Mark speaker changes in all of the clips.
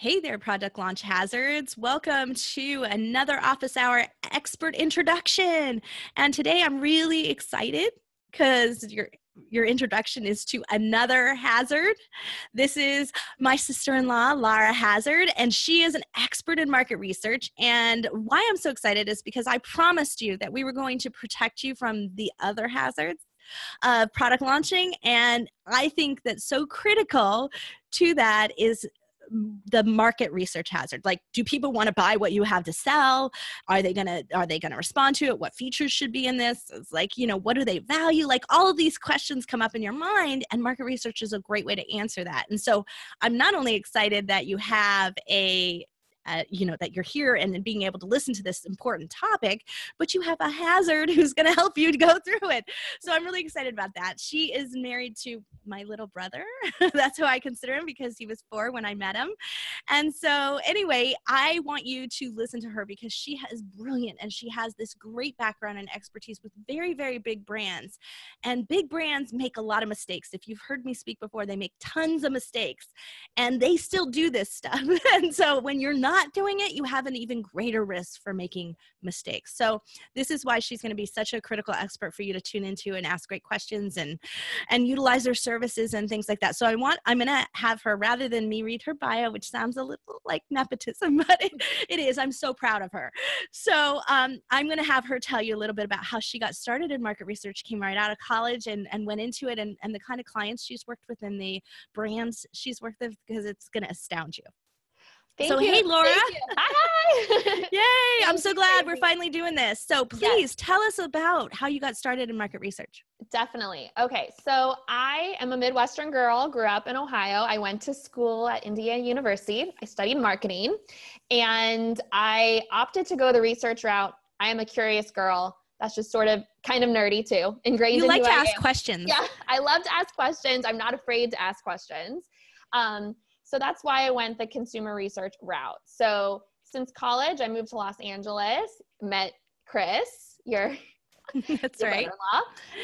Speaker 1: Hey there, product launch Hazzards. Welcome to another office hour expert introduction. And today I'm really excited because your your introduction is to another Hazzard. This is my sister-in-law, Laura Hazzard, and she is an expert in market research. And why I'm so excited is because I promised you that we were going to protect you from the other hazards of product launching. And I think that so critical to that is the market research hazard? Like do people want to buy what you have to sell? Are they gonna are they gonna respond to it? What features should be in this? It's like you know what do they value? Like all of these questions come up in your mind and market research is a great way to answer that. And so i'm not only excited that you have a uh, you know that you're here and then being able to listen to this important topic but you have a hazard who's going to help you to go through it. So i'm really excited about that. She is married to my little brother. That's who i consider him because he was four when i met him. And so anyway i want you to listen to her because she is brilliant and she has this great background and expertise with very very big brands. And big brands make a lot of mistakes. If you've heard me speak before they make tons of mistakes and they still do this stuff. And so when you're not not doing it, you have an even greater risk for making mistakes. So this is why she's going to be such a critical expert for you to tune into and ask great questions and and utilize her services and things like that. So I want I'm going to have her rather than me read her bio, which sounds a little like nepotism, but it, it is. I'm so proud of her. So um, I'm going to have her tell you a little bit about how she got started in market research, came right out of college and and went into it, and and the kind of clients she's worked with and the brands she's worked with because it's going to astound you.
Speaker 2: Thank
Speaker 1: so
Speaker 2: you.
Speaker 1: hey Laura.
Speaker 2: Hi.
Speaker 1: Yay! I'm so glad we're finally doing this. So please yes. tell us about how you got started in market research.
Speaker 2: Definitely. Okay, so I am a Midwestern girl, grew up in Ohio. I went to school at Indiana University. I studied marketing and I opted to go the research route. I am a curious girl. That's just sort of kind of nerdy too. Ingrained
Speaker 1: you like to
Speaker 2: I
Speaker 1: ask
Speaker 2: am.
Speaker 1: questions.
Speaker 2: Yeah, I love to ask questions. I'm not afraid to ask questions. Um, so that's why I went the consumer research route. So since college, I moved to Los Angeles, met Chris, your
Speaker 1: that's your right.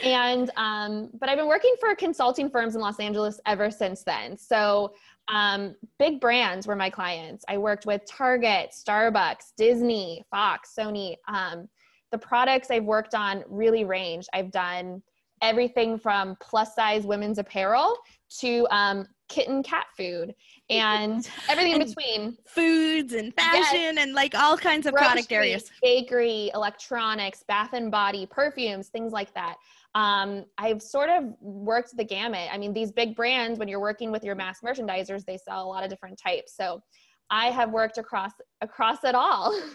Speaker 2: And um, but I've been working for consulting firms in Los Angeles ever since then. So um, big brands were my clients. I worked with Target, Starbucks, Disney, Fox, Sony. Um, the products I've worked on really range. I've done everything from plus size women's apparel to um, kitten cat food and everything in between.
Speaker 1: foods and fashion yes. and like all kinds of Grocery, product areas.
Speaker 2: bakery electronics bath and body perfumes things like that. Um, i've sort of worked the gamut. I mean these big brands when you're working with your mass merchandisers they sell a lot of different types. So i have worked across across it all.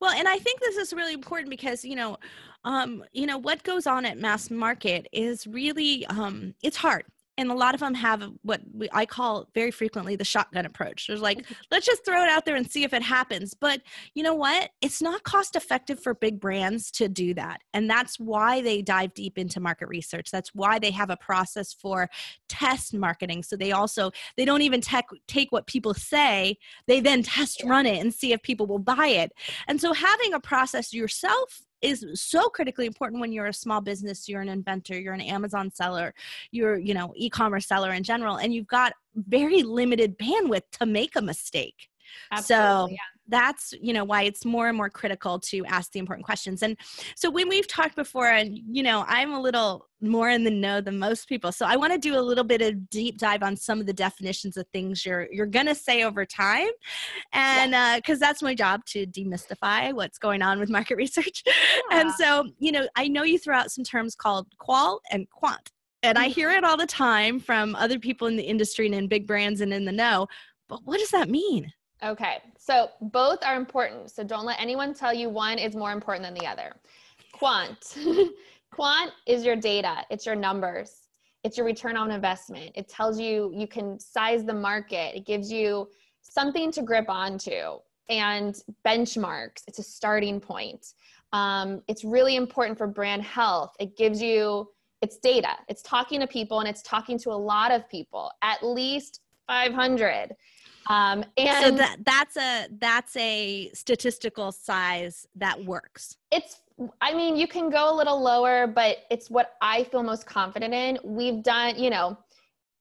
Speaker 1: Well, and I think this is really important because you know, um, you know what goes on at mass market is really um, it's hard and a lot of them have what we, I call very frequently the shotgun approach. There's like, let's just throw it out there and see if it happens. But you know what? It's not cost effective for big brands to do that. And that's why they dive deep into market research. That's why they have a process for test marketing. So they also, they don't even tech, take what people say, they then test run it and see if people will buy it. And so having a process yourself is so critically important when you're a small business you're an inventor you're an amazon seller you're you know e-commerce seller in general and you've got very limited bandwidth to make a mistake Absolutely, so yeah. That's you know why it's more and more critical to ask the important questions. And so when we've talked before and you know i'm a little more in the know than most people so i want to do a little bit of deep dive on some of the definitions of things you're you're going to say over time. And because yeah. uh, that's my job to demystify what's going on with market research. Yeah. and so you know i know you throw out some terms called qual and quant. And i hear it all the time from other people in the industry and in big brands and in the know but what does that mean
Speaker 2: Okay, so both are important. So don't let anyone tell you one is more important than the other. Quant. Quant is your data, it's your numbers, it's your return on investment. It tells you you can size the market, it gives you something to grip onto and benchmarks. It's a starting point. Um, it's really important for brand health. It gives you it's data. It's talking to people and it's talking to a lot of people, at least 500.
Speaker 1: Um, and so that that's a that's a statistical size that works.
Speaker 2: It's I mean, you can go a little lower, but it's what I feel most confident in. We've done, you know,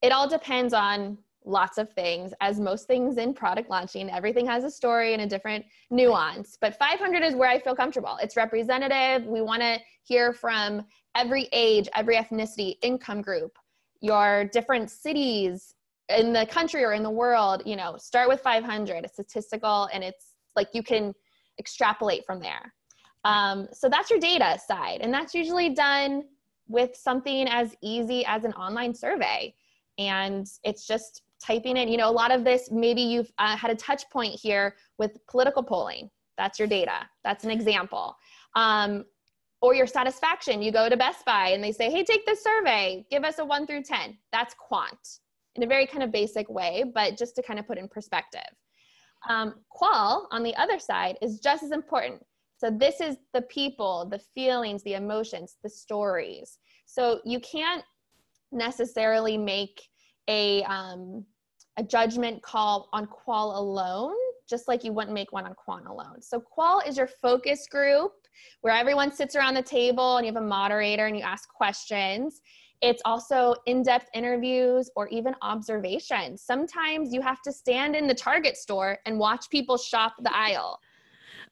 Speaker 2: it all depends on lots of things. As most things in product launching, everything has a story and a different nuance. But 500 is where I feel comfortable. It's representative. We want to hear from every age, every ethnicity, income group, your different cities in the country or in the world. You know, start with 500. It's statistical and it's like you can extrapolate from there. Um, so that's your data side, and that's usually done with something as easy as an online survey. And it's just typing in, you know, a lot of this, maybe you've uh, had a touch point here with political polling. That's your data. That's an example. Um, or your satisfaction. You go to Best Buy and they say, hey, take this survey, give us a one through 10. That's quant in a very kind of basic way, but just to kind of put in perspective. Um, qual, on the other side, is just as important. So this is the people, the feelings, the emotions, the stories. So you can't necessarily make a um, a judgment call on qual alone, just like you wouldn't make one on quant alone. So qual is your focus group where everyone sits around the table and you have a moderator and you ask questions. It's also in depth interviews or even observations. Sometimes you have to stand in the Target store and watch people shop the aisle.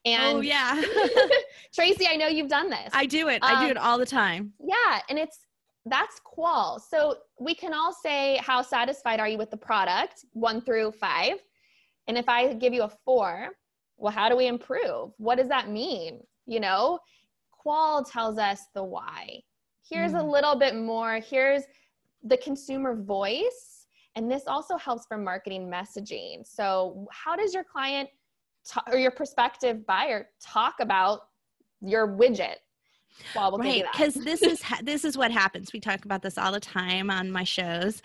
Speaker 1: Oh, and oh yeah,
Speaker 2: Tracy, I know you've done this.
Speaker 1: I do it. Um, I do it um, all the time.
Speaker 2: Yeah, and it's that's qual. So we can all say how satisfied are you with the product, one through five. And if I give you a four, well, how do we improve? What does that mean? You know, qual tells us the why. Here's mm. a little bit more. Here's the consumer voice. And this also helps for marketing messaging. So, how does your client or your prospective buyer talk about your widget
Speaker 1: well, we'll right because this is ha- this is what happens. We talk about this all the time on my shows.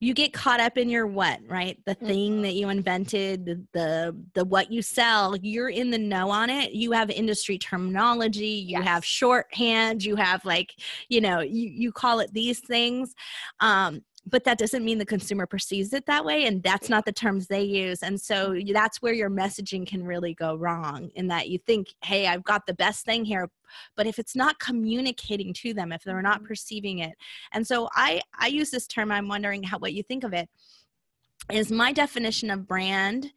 Speaker 1: You get caught up in your what right? The thing mm-hmm. that you invented the, the the what you sell you're in the know on it. You have industry terminology you yes. have shorthand you have like you know you you call it these things. Um but that doesn't mean the consumer perceives it that way and that's not the terms they use and so that's where your messaging can really go wrong in that you think hey i've got the best thing here but if it's not communicating to them if they're not mm-hmm. perceiving it and so i i use this term i'm wondering how what you think of it is my definition of brand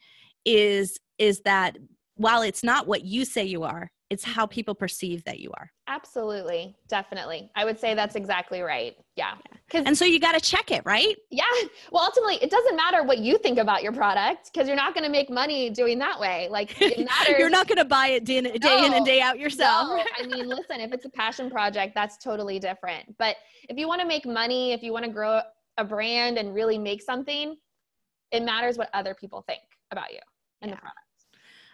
Speaker 1: is is that while it's not what you say you are it's how mm-hmm. people perceive that you are.
Speaker 2: Absolutely. Definitely. I would say that's exactly right. Yeah.
Speaker 1: And so you got to check it right?
Speaker 2: Yeah. Well ultimately it doesn't matter what you think about your product because you're not going to make money doing that way. Like it
Speaker 1: matters you're not going to buy it day, day no, in and day out yourself.
Speaker 2: No. i mean listen if it's a passion project that's totally different. But if you want to make money if you want to grow a brand and really make something it matters what other people think about you and yeah. the product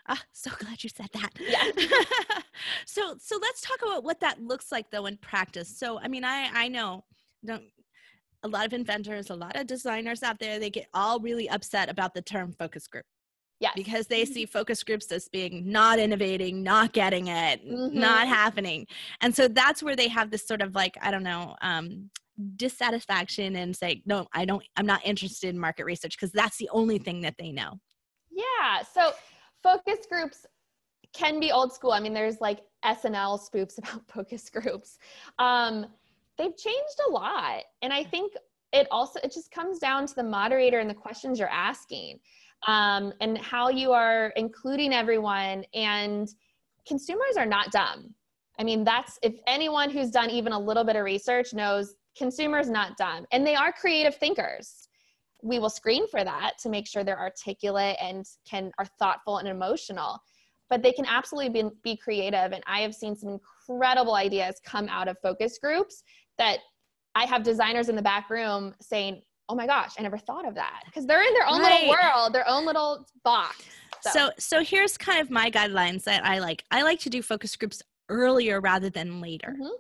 Speaker 1: Ah, so glad you said that. Yeah. so so let's talk about what that looks like though in practice. So I mean I I know don't a lot of inventors, a lot of designers out there, they get all really upset about the term focus group.
Speaker 2: Yeah.
Speaker 1: Because they see focus groups as being not innovating, not getting it, mm-hmm. not happening. And so that's where they have this sort of like, I don't know, um, dissatisfaction and say, no, I don't, I'm not interested in market research because that's the only thing that they know.
Speaker 2: Yeah. So focus groups can be old school. I mean, there's like SNL spoofs about focus groups. Um, they've changed a lot. And I think it also, it just comes down to the moderator and the questions you're asking um, and how you are including everyone. And consumers are not dumb. I mean, that's if anyone who's done even a little bit of research knows consumers not dumb and they are creative thinkers we will screen for that to make sure they're articulate and can are thoughtful and emotional but they can absolutely be, be creative and i have seen some incredible ideas come out of focus groups that i have designers in the back room saying oh my gosh i never thought of that because they're in their own right. little world their own little box
Speaker 1: so. so so here's kind of my guidelines that i like i like to do focus groups earlier rather than later mm-hmm.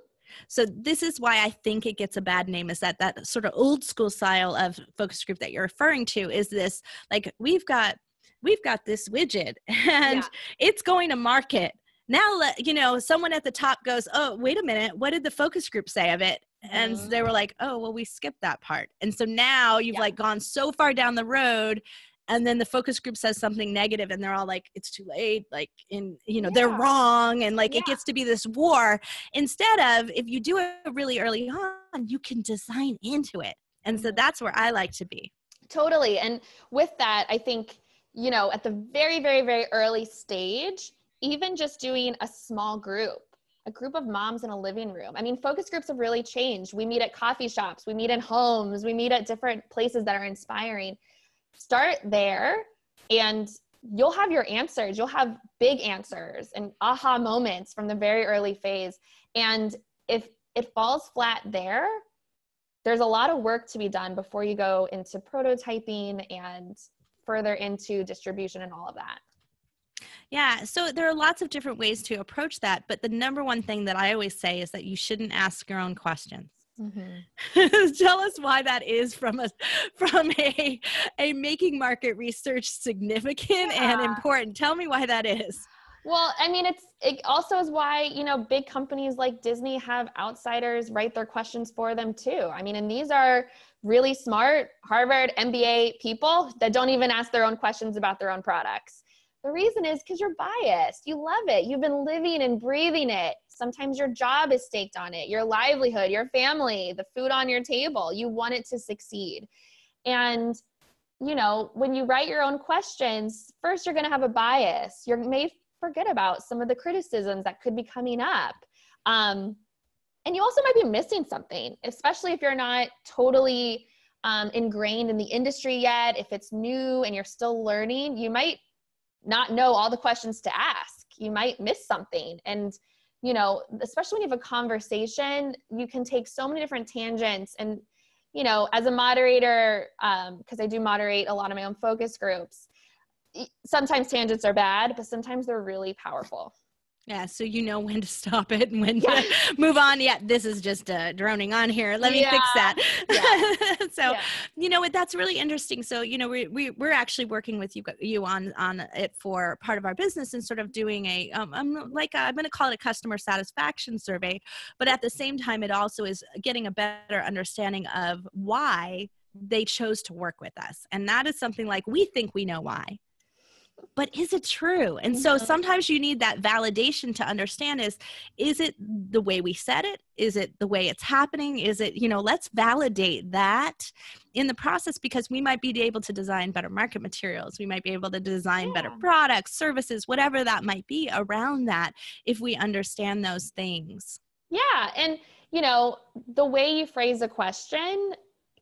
Speaker 1: So this is why I think it gets a bad name is that that sort of old school style of focus group that you're referring to is this like we've got we've got this widget and yeah. it's going to market. Now you know someone at the top goes, "Oh, wait a minute, what did the focus group say of it?" and mm-hmm. they were like oh well we skipped that part and so now you've yeah. like gone so far down the road and then the focus group says something negative and they're all like it's too late like in you know yeah. they're wrong and like yeah. it gets to be this war instead of if you do it really early on you can design into it and so mm-hmm. that's where i like to be
Speaker 2: Totally. And with that, I think, you know, at the very, very, very early stage, even just doing a small group, a group of moms in a living room. I mean, focus groups have really changed. We meet at coffee shops, we meet in homes, we meet at different places that are inspiring. Start there and you'll have your answers. You'll have big answers and aha moments from the very early phase. And if it falls flat there, there's a lot of work to be done before you go into prototyping and further into distribution and all of that.
Speaker 1: Yeah, so there are lots of different ways to approach that, but the number one thing that I always say is that you shouldn't ask your own questions. Mm-hmm. Tell us why that is from a from a a making market research significant yeah. and important. Tell me why that is.
Speaker 2: Well, I mean, it's it also is why you know big companies like Disney have outsiders write their questions for them too. I mean, and these are really smart Harvard MBA people that don't even ask their own questions about their own products. The reason is because you're biased. You love it. You've been living and breathing it. Sometimes your job is staked on it, your livelihood, your family, the food on your table. You want it to succeed. And, you know, when you write your own questions, first you're going to have a bias. You may forget about some of the criticisms that could be coming up. Um, and you also might be missing something, especially if you're not totally um, ingrained in the industry yet. If it's new and you're still learning, you might not know all the questions to ask. You might miss something. And, you know, especially when you have a conversation, you can take so many different tangents. And, you know, as a moderator, because um, I do moderate a lot of my own focus groups, sometimes tangents are bad, but sometimes they're really powerful.
Speaker 1: Yeah, so you know when to stop it and when yeah. to move on. Yeah, this is just uh, droning on here. Let me yeah. fix that. Yeah. so, you know what? That's really interesting. So, you know, we, we we're actually working with you you on on it for part of our business and sort of doing a um, I'm like i am going to call it a customer satisfaction survey, but at the same time, it also is getting a better understanding of why they chose to work with us, and that is something like we think we know why but is it true? And so mm-hmm. sometimes you need that validation to understand is is it the way we said it? Is it the way it's happening? Is it you know let's validate that in the process because we might be able to design better market materials. We might be able to design yeah. better products services whatever that might be around that if we understand those things.
Speaker 2: Yeah and you know the way you phrase a question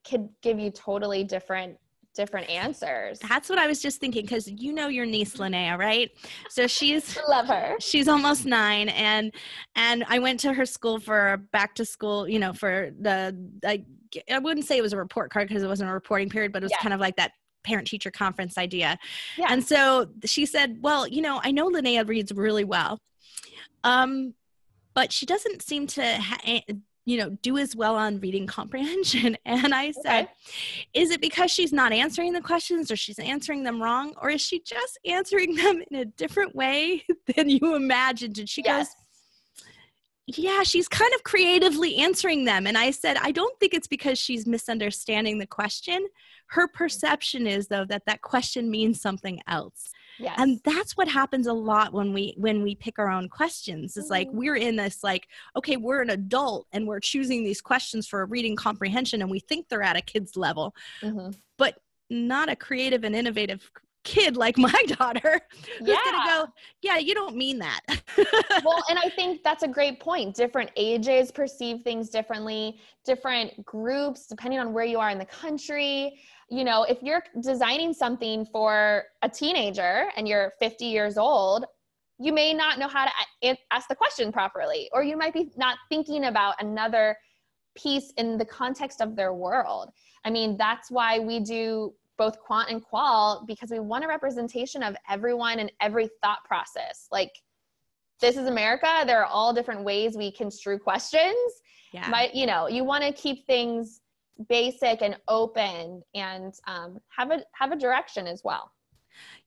Speaker 2: could give you totally different different answers.
Speaker 1: That's what I was just thinking because you know your niece Linnea, right? So she's
Speaker 2: love her.
Speaker 1: She's almost nine, and and I went to her school for back to school. You know, for the I I wouldn't say it was a report card because it wasn't a reporting period, but it was yeah. kind of like that parent teacher conference idea. Yeah. And so she said, "Well, you know, I know Linnea reads really well." Um, but she doesn't seem to ha- you know, do as well on reading comprehension. And I said, okay. is it because she's not answering the questions or she's answering them wrong? Or is she just answering them in a different way than you imagined? And she yes. goes, yeah, she's kind of creatively answering them. And I said, I don't think it's because she's misunderstanding the question. Her perception is, though, that that question means something else. Yes. And that's what happens a lot when we when we pick our own questions. It's mm-hmm. like we're in this like, okay, we're an adult and we're choosing these questions for reading comprehension and we think they're at a kid's level. Mm-hmm. But not a creative and innovative kid like my daughter who's yeah. gonna go, yeah, you don't mean that.
Speaker 2: well, and I think that's a great point. Different ages perceive things differently, different groups, depending on where you are in the country you know, if you're designing something for a teenager and you're 50 years old, you may not know how to ask the question properly, or you might be not thinking about another piece in the context of their world. I mean, that's why we do both quant and qual because we want a representation of everyone and every thought process. Like, this is America. There are all different ways we construe questions. Yeah. But, you know, you want to keep things basic and open and um, have a have a direction as well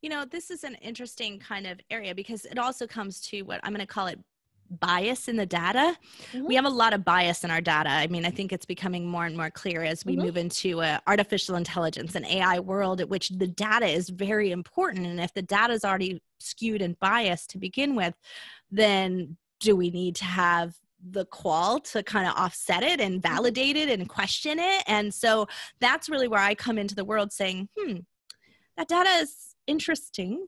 Speaker 1: you know this is an interesting kind of area because it also comes to what i'm going to call it bias in the data. Mm-hmm. We have a lot of bias in our data. I mean, I think it's becoming more and more clear as we mm-hmm. move into a artificial intelligence and AI world at which the data is very important. And if the data is already skewed and biased to begin with, then do we need to have the qual to kind of offset it and validate it and question it. And so that's really where I come into the world saying, hmm, that data is interesting.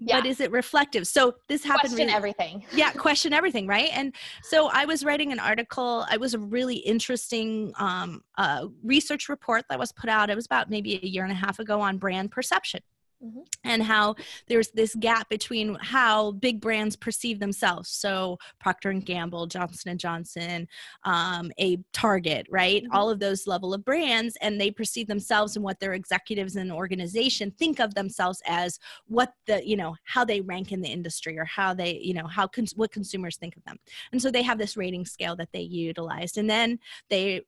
Speaker 2: Yeah.
Speaker 1: But is it reflective? So this happened.
Speaker 2: Question
Speaker 1: really-
Speaker 2: everything.
Speaker 1: yeah question everything right and so i was writing an article it was a really interesting um, uh, research report that was put out it was about maybe a year and a half ago on brand perception
Speaker 2: Mhm.
Speaker 1: and how there's this gap between how big brands perceive themselves so procter and gamble johnson and johnson um, a target right
Speaker 2: Mhm.
Speaker 1: all of those level of brands and they perceive themselves and what their executives and organization think of themselves as what the you know how they rank in the industry or how they you know how cons- what consumers think of them and so they have this rating scale that they utilized and then they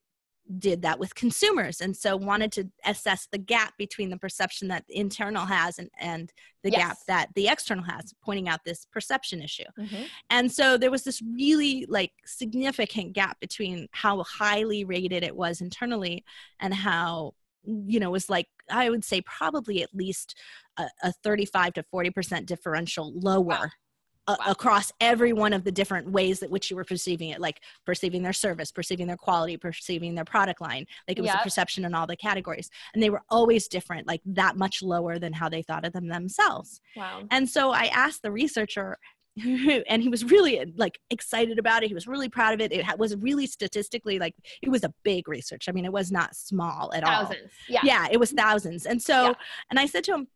Speaker 1: did that with consumers and so wanted to assess the gap between the perception that the internal has and, and the gap that the external has pointing out this perception issue.
Speaker 2: Mhm.
Speaker 1: and so there was this really like significant gap between how highly rated it was internally and how you know it was like i would say probably at least a, a 35 to 40% differential lower a-
Speaker 2: Wow.
Speaker 1: across every one of the different ways that which you were perceiving it like perceiving their service perceiving their quality perceiving their product line like it was
Speaker 2: Yep.
Speaker 1: a perception in all the categories and they were always different like that much lower than how they thought of them themselves
Speaker 2: Wow.
Speaker 1: and so I asked the researcher, and he was really like excited about it. He was really proud of it. It was really statistically like it was a big research. I mean, it was not small at all.
Speaker 2: Thousands. Yeah.
Speaker 1: Yeah, it was thousands. And so,
Speaker 2: Yeah.
Speaker 1: and I said to him,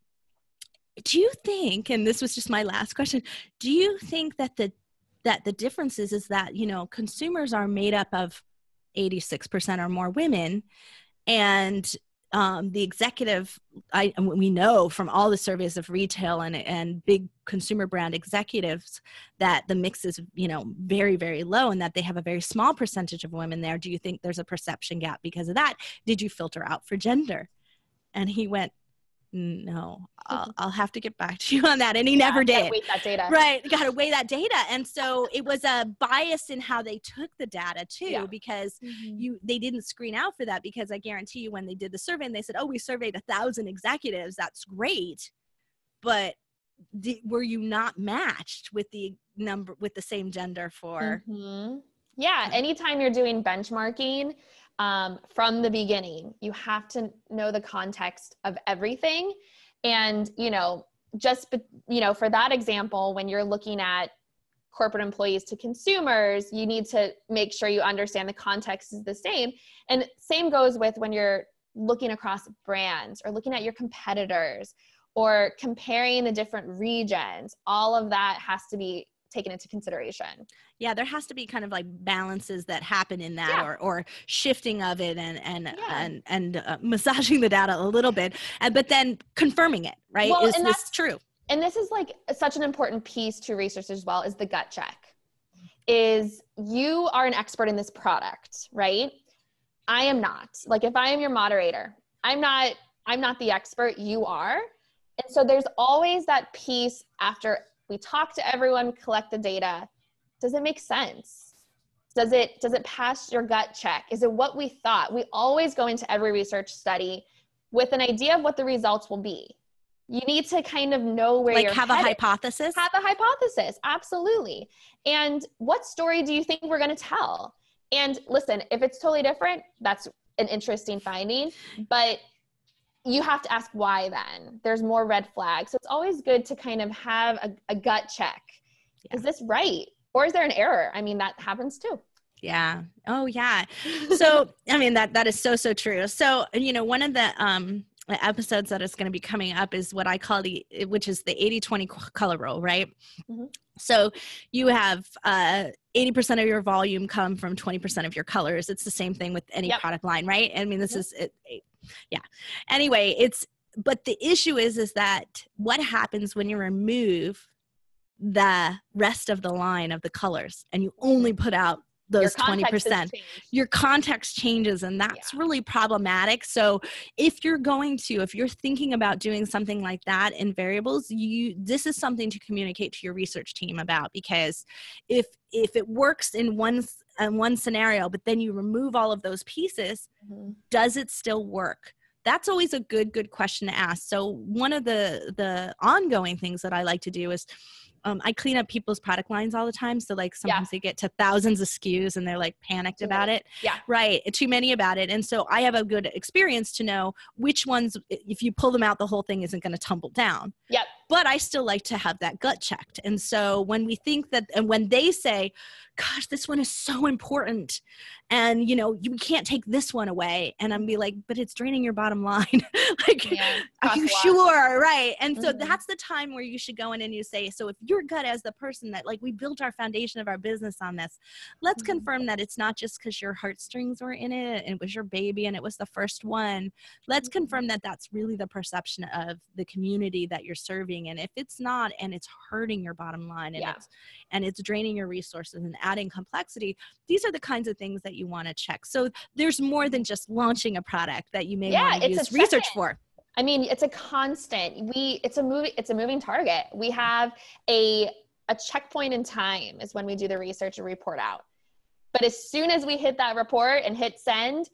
Speaker 1: "Do you think?" And this was just my last question. Do you think that the that the difference is is that you know consumers are made up of eighty six percent or more women, and um, the executive I we know from all the surveys of retail and and big consumer brand executives that the mix is you know very very low and that they have a very small percentage of women there. Do you think there's a perception gap because of that? Did you filter out for gender? And he went, no, I'll, I'll have to get back to you on that. And he
Speaker 2: Yeah,
Speaker 1: never
Speaker 2: gotta
Speaker 1: did.
Speaker 2: That data.
Speaker 1: Right, you got to weigh that data, and so it was a bias in how they took the data too,
Speaker 2: Yeah.
Speaker 1: because
Speaker 2: Mhm.
Speaker 1: you they didn't screen out for that because I guarantee you when they did the survey and they said, "Oh, we surveyed a thousand executives. That's great," but were you not matched with the number with the same gender for?
Speaker 2: Mhm. Yeah, anytime you're doing benchmarking um, from the beginning, you have to know the context of everything. And, you know, just, you know, for that example, when you're looking at corporate employees to consumers, you need to make sure you understand the context is the same. And same goes with when you're looking across brands or looking at your competitors or comparing the different regions. All of that has to be taken into consideration.
Speaker 1: yeah there has to be kind of like balances that happen in that
Speaker 2: Yeah.
Speaker 1: or or shifting of it and and
Speaker 2: Yeah.
Speaker 1: and and uh, massaging the data a little bit and but then confirming it right
Speaker 2: Well,
Speaker 1: is
Speaker 2: and
Speaker 1: this
Speaker 2: that's-
Speaker 1: true
Speaker 2: and this is like such an important piece to research as well is the gut check is you are an expert in this product right i am not like if i am your moderator i'm not i'm not the expert you are and so there's always that piece after we talk to everyone collect the data. Does it make sense? Does it does it pass your gut check? Is it what we thought? We always go into every research study with an idea of what the results will be. You need to kind of know where
Speaker 1: like
Speaker 2: you're
Speaker 1: have a hypothesis?
Speaker 2: Have a hypothesis. Absolutely. And what story do you think we're going to tell? And listen if it's totally different that's an interesting finding. But you have to ask why then. There's more red flags. So it's always good to kind of have a, a gut check.
Speaker 1: Yeah.
Speaker 2: is this right? Or is there an error? I mean that happens too.
Speaker 1: Yeah. Oh yeah. So i mean that that is so so true. So you know one of the um episodes that is going to be coming up is what i call the which is the 80 20 color rule right
Speaker 2: Mhm.
Speaker 1: so you have uh 80% of your volume come from 20% of your colors it's the same thing with any
Speaker 2: Yep.
Speaker 1: product line right i mean this
Speaker 2: Mhm.
Speaker 1: is it, it- yeah anyway it's but the issue is is that what happens when you remove the rest of the line of the colors and you only put out
Speaker 2: Your
Speaker 1: those 20%
Speaker 2: has changed.
Speaker 1: your context changes and that's
Speaker 2: Yeah.
Speaker 1: really problematic so if you're going to if you're thinking about doing something like that in variables you this is something to communicate to your research team about because if if it works in one in one scenario but then you remove all of those pieces
Speaker 2: Mhm.
Speaker 1: does it still work that's always a good good question to ask so one of the the ongoing things that i like to do is um, I clean up people's product lines all the time. So like sometimes yeah. they get to thousands of SKUs and they're like panicked too about many. it.
Speaker 2: Yeah.
Speaker 1: Right. Too many about it. And so I have a good experience to know which ones, if you pull them out, the whole thing isn't going to tumble down.
Speaker 2: Yep.
Speaker 1: But I still like to have that gut checked. And so when we think that, and when they say, gosh, this one is so important. And, you know, you can't take this one away. And I'm be like, but it's draining your bottom line. like, yeah, are you sure? Right. And so mm-hmm. that's the time where you should go in and you say, so if you're good as the person that like we built our foundation of our business on this, let's mm-hmm. confirm that it's not just because your heartstrings were in it and it was your baby and it was the first one. Let's mm-hmm. confirm that that's really the perception of the community that you're serving. And if it's not, and it's hurting your bottom line and yeah. it's, and it's draining your resources and adding complexity, these are the kinds of things that you want to check. So there's more than just launching a product that you may yeah, want to use research for.
Speaker 2: I mean, it's a constant. We it's a movie it's a moving target. We have a a checkpoint in time is when we do the research and report out. But as soon as we hit that report and hit send,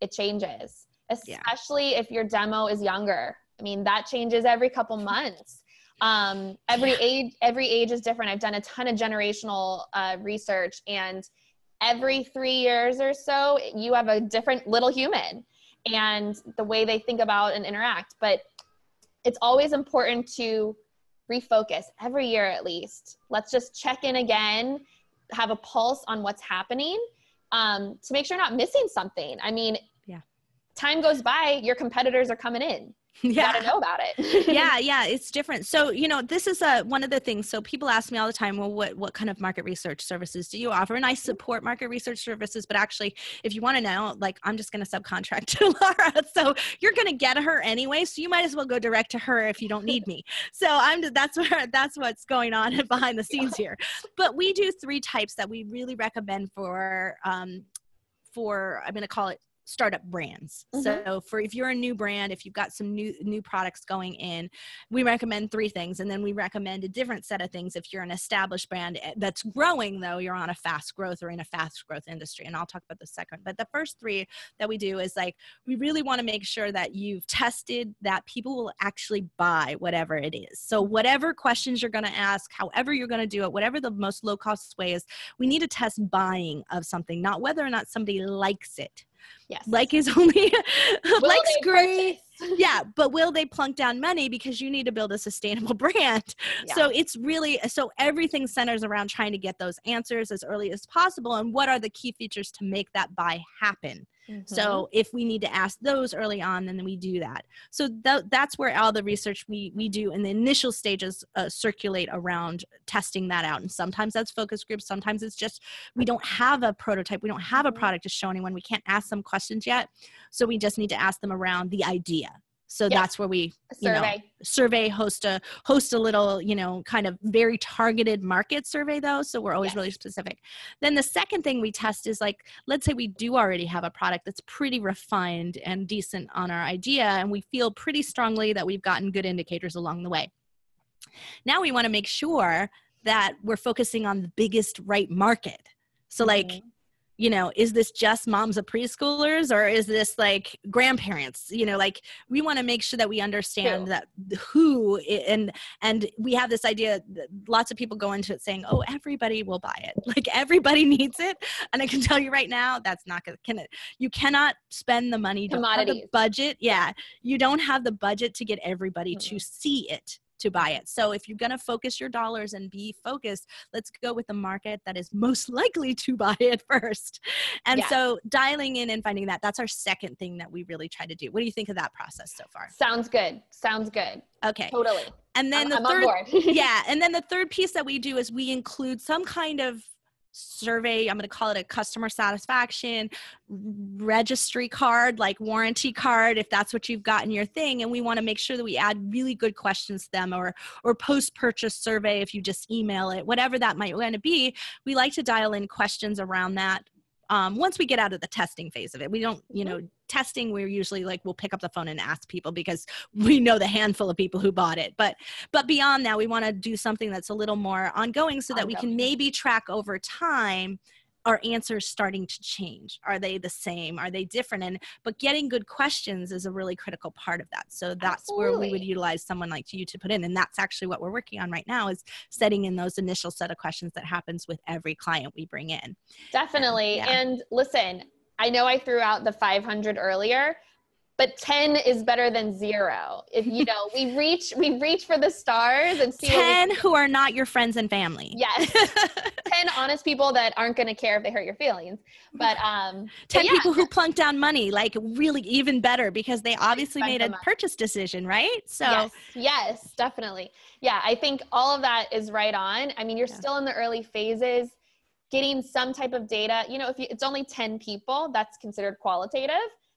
Speaker 2: it changes. Especially yeah. if your demo is younger. I mean, that changes every couple months um, every age every age is different. I've done a ton of generational uh, research and every three years or so you have a different little human and the way they think about and interact. But it's always important to refocus every year at least. Let's just check in again have a pulse on what's happening um, to make sure you're not missing something. I mean
Speaker 1: yeah.
Speaker 2: time goes by your competitors are coming in yeah. gotta know about it.
Speaker 1: yeah, yeah, it's different. So, you know, this is a, one of the things. So people ask me all the time, well, what, what kind of market research services do you offer? And I support market research services, but actually, if you want to know, like, I'm just going to subcontract to Laura. So you're going to get her anyway. So you might as well go direct to her if you don't need me. So I'm, that's where, that's what's going on behind the scenes here. But we do three types that we really recommend for, um, for, I'm going to call it startup brands. Mm-hmm. So for if you're a new brand, if you've got some new new products going in, we recommend three things and then we recommend a different set of things if you're an established brand eh, that's growing though, you're on a fast growth or in a fast growth industry and I'll talk about the second. But the first three that we do is like we really want to make sure that you've tested that people will actually buy whatever it is. So whatever questions you're going to ask, however you're going to do it, whatever the most low cost way is, we need to test buying of something, not whether or not somebody likes it
Speaker 2: Yes.
Speaker 1: Like is only likes great. yeah, but will they plunk down money because you need to build a sustainable brand? Yeah. So it's really so everything centers around trying to get those answers as early as possible and what are the key features to make that buy happen. Mm-hmm. So if we need to ask those early on, then we do that. So th- that's where all the research we we do in the initial stages uh, circulate around testing that out. And sometimes that's focus groups. Sometimes it's just we don't have a prototype. We don't have a mm-hmm. product to show anyone. We can't ask them questions yet. So we just need to ask them around the idea so that's where we you survey. know survey. host a host a little you know kind of very targeted market survey though. So we're always yes. really specific. Then the second thing we test is like let's say we do already have a product that's pretty refined and decent on our idea and we feel pretty strongly that we've gotten good indicators along the way. Now we want to make sure that we're focusing on the biggest right market. So like mm-hmm you know is this just moms of preschoolers or is this like grandparents? You know like we want to make sure that we understand that who and and we have this idea lots of people go into it saying oh everybody will buy it. Like everybody needs it. And i can tell you right now that's not gonna can it you cannot spend the money to the budget. Yeah you don't have the budget to get everybody mm-hmm. to see it to buy it. So if you're going to focus your dollars and be focused, let's go with the market that is most likely to buy it first. And so dialing in and finding that, that's our second thing that we really try to do. What do you think of that process so far?
Speaker 2: Sounds good. Sounds good.
Speaker 1: Okay.
Speaker 2: Totally.
Speaker 1: And then I'm, the I'm third, yeah. And then the third piece that we do is we include some kind of survey i'm going to call it a customer satisfaction registry card like warranty card if that's what you've got in your thing and we want to make sure that we add really good questions to them or or post purchase survey if you just email it whatever that might want to be. We like to dial in questions around that um, once we get out of the testing phase of it we don't you mm-hmm. know testing we're usually like we'll pick up the phone and ask people because we know the handful of people who bought it but but beyond that we want to do something that's a little more ongoing so that we can maybe track over time are answers starting to change are they the same are they different and but getting good questions is a really critical part of that so that's
Speaker 2: Absolutely.
Speaker 1: where we would utilize someone like you to put in and that's actually what we're working on right now is setting in those initial set of questions that happens with every client we bring in
Speaker 2: Definitely.
Speaker 1: Yeah.
Speaker 2: And listen, I know I threw out the 500 earlier, but 10 is better than zero. If you know, we reach we reach for the stars and see
Speaker 1: 10 who are not your friends and family
Speaker 2: Yes. 10 honest people that aren't going to care if they hurt your feelings. But um
Speaker 1: 10
Speaker 2: yeah.
Speaker 1: people who plunked down money like really even better because they obviously made a
Speaker 2: money.
Speaker 1: purchase decision right so
Speaker 2: yes, yes, definitely. Yeah, I think all of that is right on. I mean, you're
Speaker 1: Yeah.
Speaker 2: still in the early phases. Getting some type of data, you know, if you, it's only 10 people, that's considered qualitative.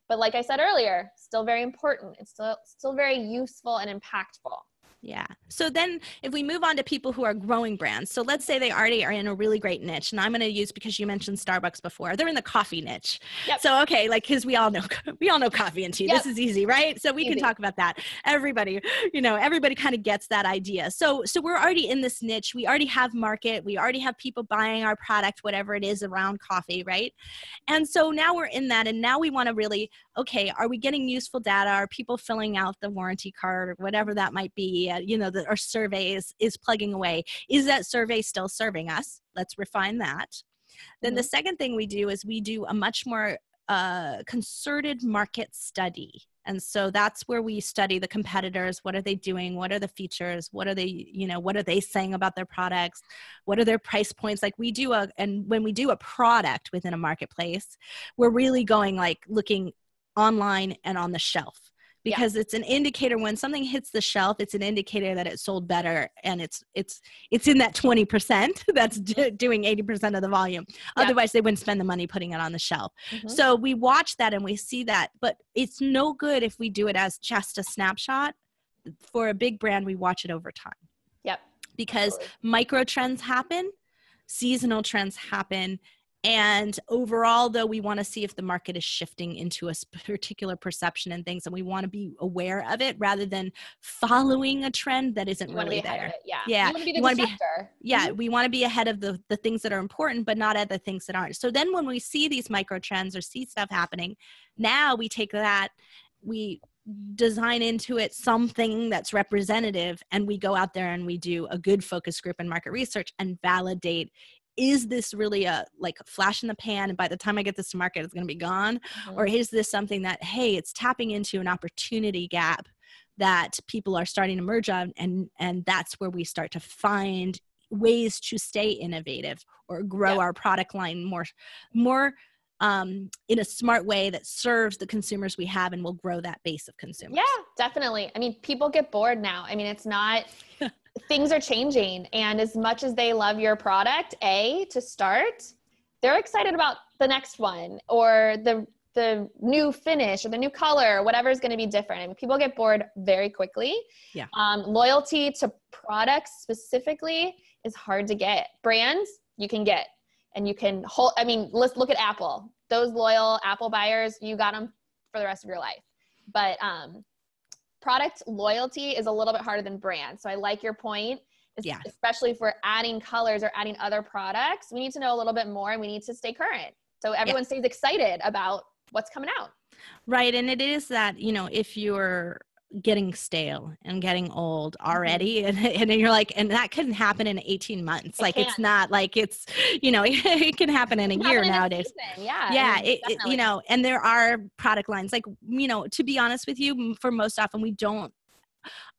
Speaker 2: But like I said earlier, still very important. It's still still very useful and impactful.
Speaker 1: Yeah. So then if we move on to people who are growing brands, so let's say they already are in a really great niche, and I'm going to use because you mentioned Starbucks before, they're in the coffee niche.
Speaker 2: Yep.
Speaker 1: So, okay, like, because we all know, we all know coffee and tea. This is easy, right? So we can talk about that. Everybody, you know, everybody kind of gets that idea. So, so we're already in this niche. We already have market. We already have people buying our product, whatever it is around coffee, right? And so now we're in that, and now we want to really, okay, are we getting useful data? Are people filling out the warranty card or whatever that might be? You know, the, our survey is, is plugging away. Is that survey still serving us? Let's refine that. Then the second thing we do is we do a much more uh, concerted market study. And so that's where we study the competitors. What are they doing? What are the features? What are they, you know, what are they saying about their products? What are their price points? Like we do a, and when we do a product within a marketplace, we're really going like looking online and on the shelf
Speaker 2: Yeah.
Speaker 1: because it's an indicator when something hits the shelf it's an indicator that it sold better and it's it's it's in that 20% that's do, doing 80% of the volume
Speaker 2: Yeah.
Speaker 1: otherwise they wouldn't spend the money putting it on the shelf
Speaker 2: Mhm.
Speaker 1: so we watch that and we see that but it's no good if we do it as just a snapshot for a big brand we watch it over time
Speaker 2: Yep.
Speaker 1: because
Speaker 2: Totally.
Speaker 1: micro trends happen seasonal trends happen and overall though we want to see if the market is shifting into a particular perception and things and we want to be aware of it rather than following a trend that isn't
Speaker 2: You
Speaker 1: really there.
Speaker 2: Yeah.
Speaker 1: Yeah.
Speaker 2: You want to be the
Speaker 1: be- yeah mm-hmm. we want to be ahead of the the things that are important but not at the things that aren't so then when we see these micro trends or see stuff happening now we take that we design into it something that's representative and we go out there and we do a good focus group and market research and validate is this really a like flash in the pan and by the time i get this to market it's going to be gone
Speaker 2: Mhm.
Speaker 1: or is this something that hey it's tapping into an opportunity gap that people are starting to merge on and and that's where we start to find ways to stay innovative or grow
Speaker 2: Yeah.
Speaker 1: our product line more more um, in a smart way that serves the consumers we have and will grow that base of consumers
Speaker 2: Yeah, definitely. I mean, people get bored now. I mean, it's not, things are changing. And as much as they love your product, A, to start, they're excited about the next one or the, the new finish or the new color, or whatever is going to be different. I mean, people get bored very quickly.
Speaker 1: Yeah.
Speaker 2: Um, loyalty to products specifically is hard to get. Brands you can get, and you can hold. I mean, let's look at Apple. Those loyal Apple buyers, you got them for the rest of your life. But um, product loyalty is a little bit harder than brand. So I like your point.
Speaker 1: Yeah.
Speaker 2: Especially if we're adding colors or adding other products, we need to know a little bit more and we need to stay current. So everyone stays excited about what's coming out.
Speaker 1: right and it is that you know if you're getting stale and getting old
Speaker 2: Mm-hmm.
Speaker 1: already and, and you're like and that can happen in 18 months
Speaker 2: It
Speaker 1: like it's not like it's you know it can happen in a year
Speaker 2: a
Speaker 1: nowadays
Speaker 2: season, Yeah.
Speaker 1: yeah
Speaker 2: I mean,
Speaker 1: it- you know and there are product lines like you know to be honest with you for most often we don't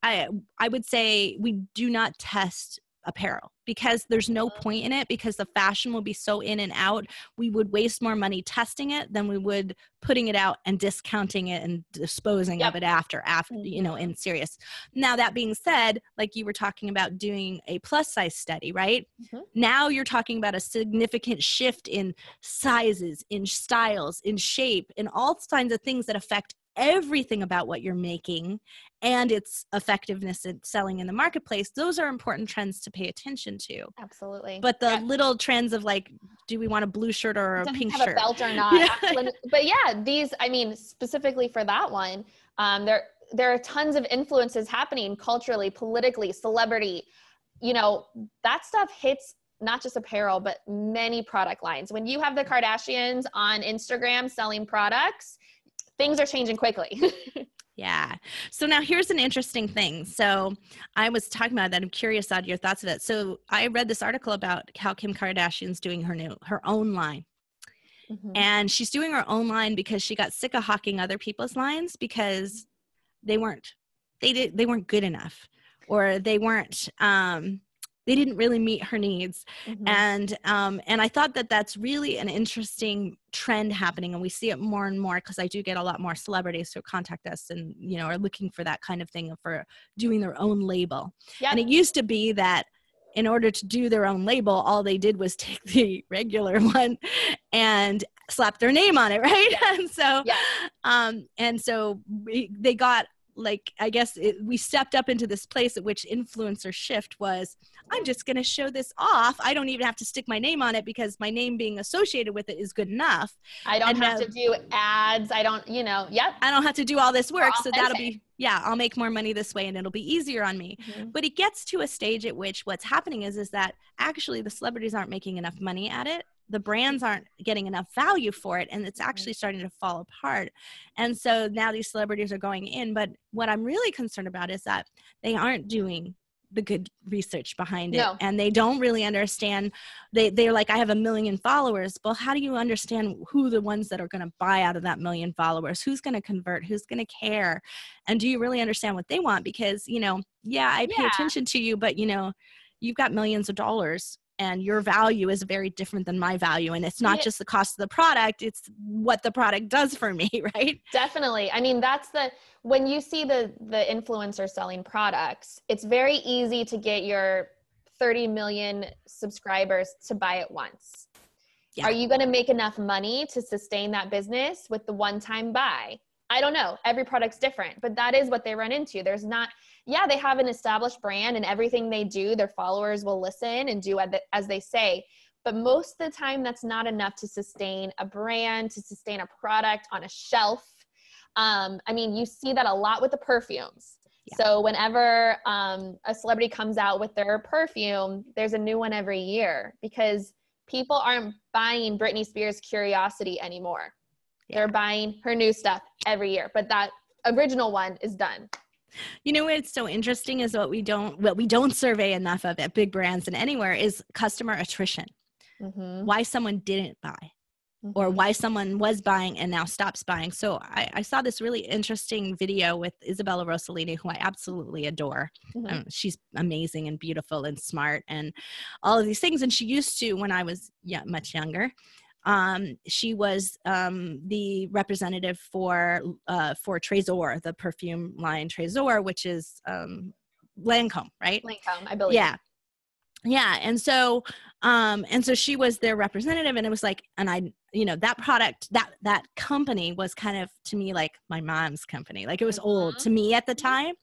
Speaker 1: i i would say we do not test apparel because there's no
Speaker 2: Mhm.
Speaker 1: point in it because the fashion will be so in and out we would waste more money testing it than we would putting it out and discounting it and disposing
Speaker 2: Yep.
Speaker 1: of it after after you know
Speaker 2: Mhm.
Speaker 1: in serious now that being said like you were talking about doing a plus size study right
Speaker 2: Mhm.
Speaker 1: now you're talking about a significant shift in sizes, in styles, in shape, in all kinds of things that affect everything about what you're making and its effectiveness in selling in the marketplace. Those are important trends to pay attention to.
Speaker 2: Absolutely.
Speaker 1: But the
Speaker 2: Yeah.
Speaker 1: little trends of like, do we want a blue shirt or a pink
Speaker 2: have
Speaker 1: shirt?
Speaker 2: a belt or not.
Speaker 1: Yeah.
Speaker 2: But yeah, these, I mean, specifically for that one, um, there there are tons of influences happening culturally, politically, celebrity. You know, that stuff hits not just apparel, but many product lines. When you have the Kardashians on Instagram selling products, things are changing quickly.
Speaker 1: Yeah. So now here's an interesting thing. So I was talking about that. I'm curious on your thoughts of it. So I read this article about how Kim Kardashian's doing her new her own line. Mm-hmm. And she's doing her own line because she got sick of hawking other people's lines because they weren't they did they weren't good enough or they weren't um they didn't really meet her needs mm-hmm. and um, and i thought that that's really an interesting trend happening and we see it more and more because i do get a lot more celebrities who contact us and you know are looking for that kind of thing for doing their own label yep. and it used to be that in order to do their own label all they did was take the regular one and slap their name on it right and so yeah. um and so we, they got like i guess it, we stepped up into this place at which influencer shift was i'm just going to show this off. I don't even have to stick my name on it because my name being associated with it is good enough.
Speaker 2: I don't and have now, to do ads. I don't you know yep.
Speaker 1: I don't have to do all this work so that'll be yeah i'll make more money this way and it'll be easier on me. Mm-hmm. but it gets to a stage at which what's happening is is that actually the celebrities aren't making enough money at it the brands aren't getting enough value for it and it's mm-hmm. actually starting to fall apart. And so now these celebrities are going in but what i'm really concerned about is that they aren't doing the good research behind it no. and they don't really understand they they're like i have a million followers. Well how do you understand who the ones that are going to buy out of that million followers? Who's going to convert? Who's going to care? And do you really understand what they want? Because you know yeah i pay yeah. attention to you but you know you've got millions of dollars and your value is very different than my value and it's not just the cost of the product it's what the product does for me right?
Speaker 2: Definitely. I mean that's the when you see the the influencer selling products it's very easy to get your 30 million subscribers to buy it once. Yeah. are you going to make enough money to sustain that business with the one time buy i don't know every product's different but that is what they run into there's not yeah, they have an established brand and everything they do, their followers will listen and do as they say. But most of the time, that's not enough to sustain a brand, to sustain a product on a shelf. Um, I mean, you see that a lot with the perfumes. Yeah. So whenever um, a celebrity comes out with their perfume, there's a new one every year because people aren't buying Britney Spears' Curiosity anymore. Yeah. They're buying her new stuff every year, but that original one is done.
Speaker 1: You know what's so interesting is what we don't what we don't survey enough of at big brands and anywhere is customer attrition. Mm-hmm. Why someone didn't buy. Mm-hmm. Or why someone was buying and now stops buying. So I, I, saw this really interesting video with Isabella Rossellini, who I absolutely adore. Mm-hmm. Um, she's amazing and beautiful and smart and all of these things. And she used to, when I was yeah, much younger, um, she was um, the representative for uh, for Trésor, the perfume line Trésor, which is um, Lancome, right?
Speaker 2: Lancome, I believe.
Speaker 1: Yeah, yeah and so um and so she was their representative and it was like and i you know that product that that company was kind of to me like my mom's company like it was old mm-hmm. to me at the mm-hmm. time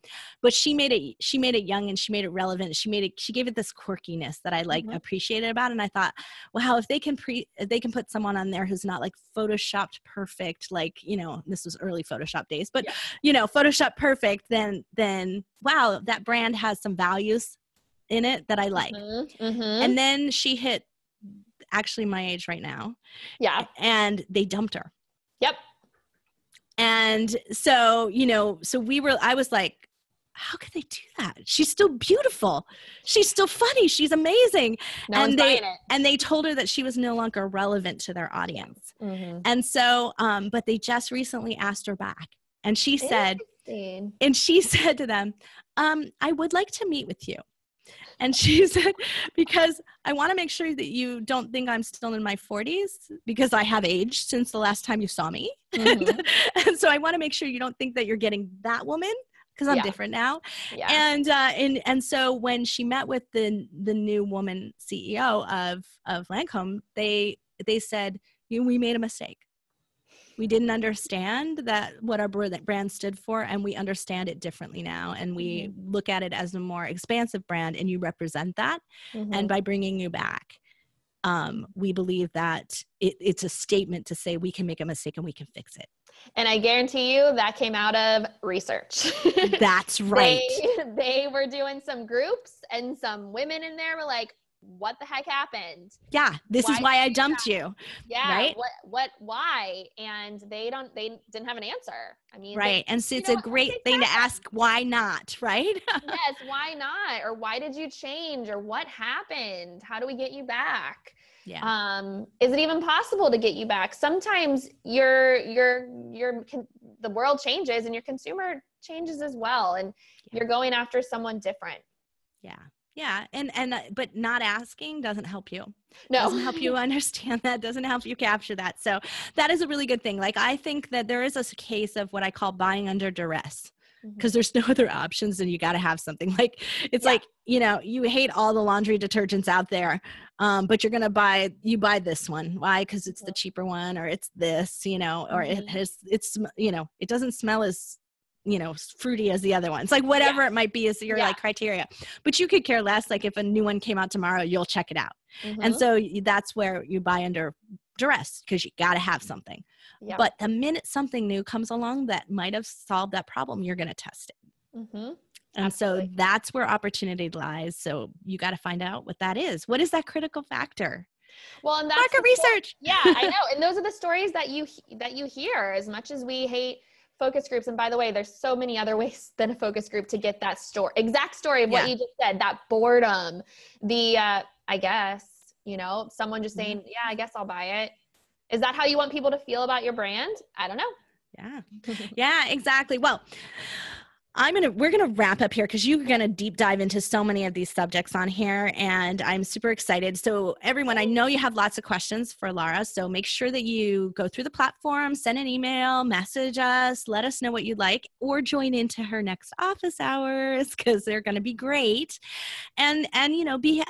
Speaker 1: but she made it she made it young and she made it relevant she made it she gave it this quirkiness that i like mm-hmm. appreciated about it and i thought wow if they can pre if they can put someone on there who's not like photoshopped perfect like you know this was early photoshop days but yeah. you know photoshop perfect then then wow that brand has some values in it that I like. Mm-hmm, mm-hmm. And then she hit actually my age right now.
Speaker 2: Yeah.
Speaker 1: And they dumped her.
Speaker 2: Yep.
Speaker 1: And so, you know, so we were, I was like, how could they do that? She's still beautiful. She's still funny. She's amazing.
Speaker 2: No
Speaker 1: and
Speaker 2: they
Speaker 1: and they told her that she was no longer relevant to their audience. Mm-hmm. And so, um, but they just recently asked her back, and she said, and she said to them, um, "I would like to meet with you." And she said, because I want to make sure that you don't think I'm still in my 40s because I have aged since the last time you saw me. Mm-hmm. and so I want to make sure you don't think that you're getting that woman because I'm yeah. different now. Yeah. And uh, and and so when she met with the the new woman CEO of of Lancome, they they said we made a mistake we didn't understand that what our brand stood for and we understand it differently now and we mm-hmm. look at it as a more expansive brand and you represent that mm-hmm. and by bringing you back um, we believe that it, it's a statement to say we can make a mistake and we can fix it
Speaker 2: and i guarantee you that came out of research
Speaker 1: that's right
Speaker 2: they, they were doing some groups and some women in there were like what the heck happened?
Speaker 1: Yeah, this why is why I dumped you.
Speaker 2: Yeah, right? What what why? And they don't they didn't have an answer. I mean,
Speaker 1: right. They, and so it's know, a great thing to ask why not, right?
Speaker 2: yes, why not? Or why did you change? Or what happened? How do we get you back? Yeah. Um, is it even possible to get you back? Sometimes your your your the world changes and your consumer changes as well, and yeah. you're going after someone different.
Speaker 1: Yeah. Yeah, and and uh, but not asking doesn't help you.
Speaker 2: No,
Speaker 1: doesn't help you understand that. Doesn't help you capture that. So that is a really good thing. Like I think that there is a case of what I call buying under duress because mm-hmm. there's no other options and you got to have something like it's yeah. like you know you hate all the laundry detergents out there um, but you're gonna buy you buy this one why because it's the cheaper one or it's this you know or mm-hmm. it has it's you know it doesn't smell as you know fruity as the other ones like whatever yeah. it might be is your yeah. like criteria but you could care less like if a new one came out tomorrow you'll check it out mm-hmm. and so that's where you buy under duress because you got to have something yeah. but the minute something new comes along that might have solved that problem you're going to test it mm-hmm. and Absolutely. so that's where opportunity lies so you got to find out what that is what is that critical factor
Speaker 2: well and that's
Speaker 1: market research
Speaker 2: yeah i know and those are the stories that you that you hear as much as we hate focus groups. And by the way there's so many other ways than a focus group to get that story exact story of what you just said that boredom the uh i guess you know someone just saying mm-hmm. yeah i guess i'll buy it. Is that how you want people to feel about your brand? I don't know.
Speaker 1: Yeah. Yeah exactly. Well I'm gonna we're gonna wrap up here because you're gonna deep dive into so many of these subjects on here, and I'm super excited. So everyone, I know you have lots of questions for Laura, so make sure that you go through the platform, send an email, message us, let us know what you'd like, or join into her next office hours because they're gonna be great, and and you know be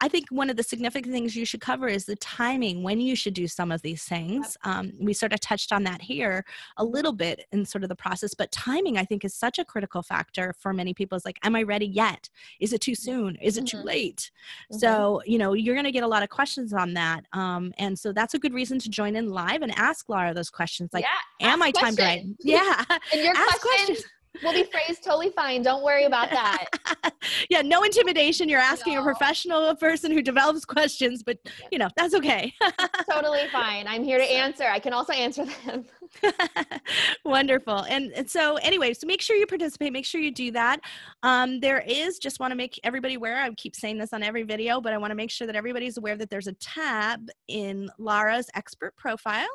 Speaker 1: I think one of the significant things you should cover is the timing when you should do some of these things. Um, we sort of touched on that here a little bit in sort of the process, but timing I think is such a critical factor for many people. It's like, am I ready yet? Is it too mm-hmm. soon? Is it too mm-hmm. late? Mm-hmm. So, you know, you're going to get a lot of questions on that. Um, and so that's a good reason to join in live and ask Laura those questions like,
Speaker 2: yeah,
Speaker 1: am I time right? Yeah.
Speaker 2: and your ask questions will be phrased totally fine. Don't worry about that.
Speaker 1: yeah, no intimidation. You're asking no. a professional person who develops questions, but you know, that's okay.
Speaker 2: totally fine. I'm here to answer. I can also answer them.
Speaker 1: Wonderful. And, and so anyway, so make sure you participate, make sure you do that. Um, there is just want to make everybody aware. I keep saying this on every video, but I want to make sure that everybody's aware that there's a tab in Laura's expert profile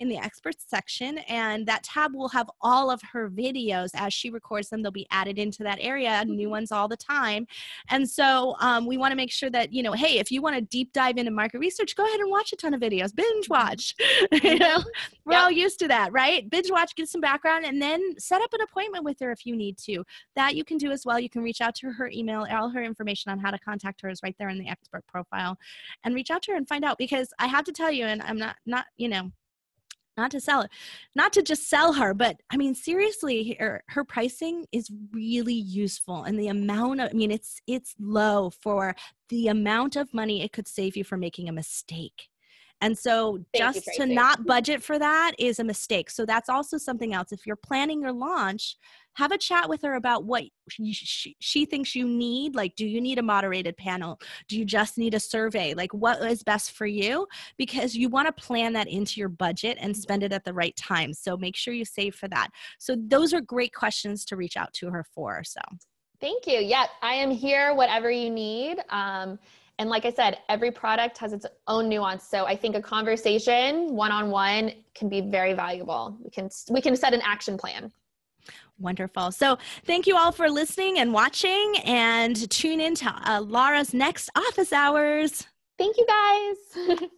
Speaker 1: in the experts section and that tab will have all of her videos as she records them they'll be added into that area new mm-hmm. ones all the time and so um, we want to make sure that you know hey if you want to deep dive into market research go ahead and watch a ton of videos binge mm-hmm. watch you know we're yep. all used to that right? Binge watch get some background and then set up an appointment with her if you need to. That you can do as well. You can reach out to her email. All her information on how to contact her is right there in the expert profile. And reach out to her and find out because i have to tell you and i'm not not you know not to sell it not to just sell her but i mean seriously her, her pricing is really useful and the amount of i mean it's it's low for the amount of money it could save you from making a mistake and so Thank just you, to not budget for that is a mistake. So that's also something else. If you're planning your launch, have a chat with her about what she, she thinks you need. Like, do you need a moderated panel? Do you just need a survey? Like, what is best for you? Because you want to plan that into your budget and spend it at the right time. So make sure you save for that. So those are great questions to reach out to her for. So.
Speaker 2: Thank you. Yeah, I am here, whatever you need. Um, and like I said, every product has its own nuance. So I think a conversation one-on-one can be very valuable. We can we can set an action plan.
Speaker 1: Wonderful. So, thank you all for listening and watching, and tune in to uh, Laura's next office hours.
Speaker 2: Thank you, guys.